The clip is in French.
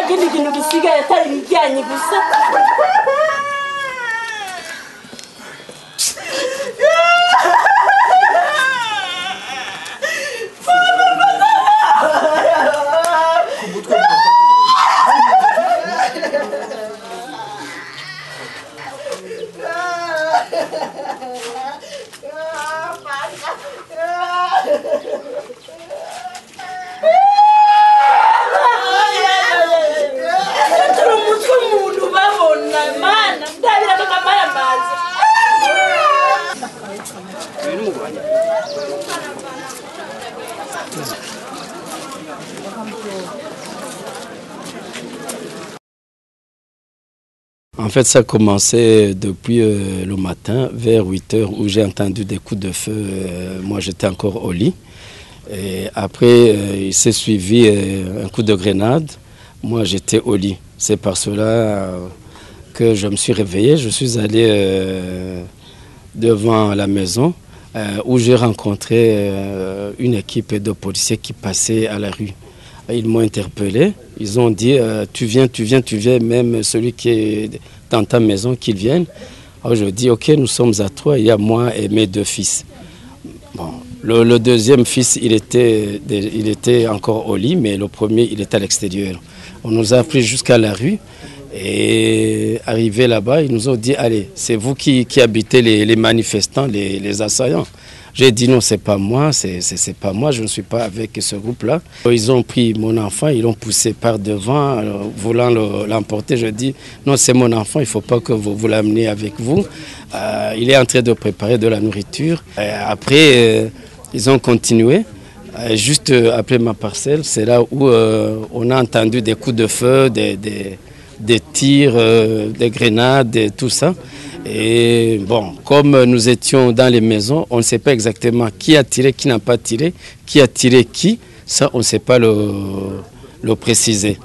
nta kindi kintu gisigaye atari ibijyanye gusa. En fait, ça a commencé depuis euh, le matin, vers 8 heures, où j'ai entendu des coups de feu. Euh, moi, j'étais encore au lit. Et après, euh, il s'est suivi un coup de grenade. Moi, j'étais au lit. C'est par cela que je me suis réveillé. Je suis allé devant la maison où j'ai rencontré une équipe de policiers qui passait à la rue. Ils m'ont interpellé. Ils ont dit Tu viens, tu viens, tu viens. Même celui qui est dans ta maison, qu'il vienne. Alors je dis Ok, nous sommes à trois. Il y a moi et mes deux fils. Bon, le, deuxième fils, il était, il était encore au lit, mais le premier, il était à l'extérieur. On nous a pris jusqu'à la rue. Et arrivé là-bas, ils nous ont dit Allez, c'est vous qui, qui habitez les, manifestants, les, assaillants. J'ai dit non, c'est pas moi, c'est pas moi, je ne suis pas avec ce groupe-là. Ils ont pris mon enfant, ils l'ont poussé par devant, voulant l'emporter. Je dis non, c'est mon enfant, il ne faut pas que vous, vous l'amenez avec vous. Euh, il est en train de préparer de la nourriture. après, euh, ils ont continué. Euh, juste après ma parcelle, c'est là où on a entendu des coups de feu, des, des, des tirs, des grenades, et tout ça. Et bon, comme nous étions dans les maisons, on ne sait pas exactement qui a tiré, qui n'a pas tiré, qui a tiré qui. Ça, on ne sait pas le, le préciser.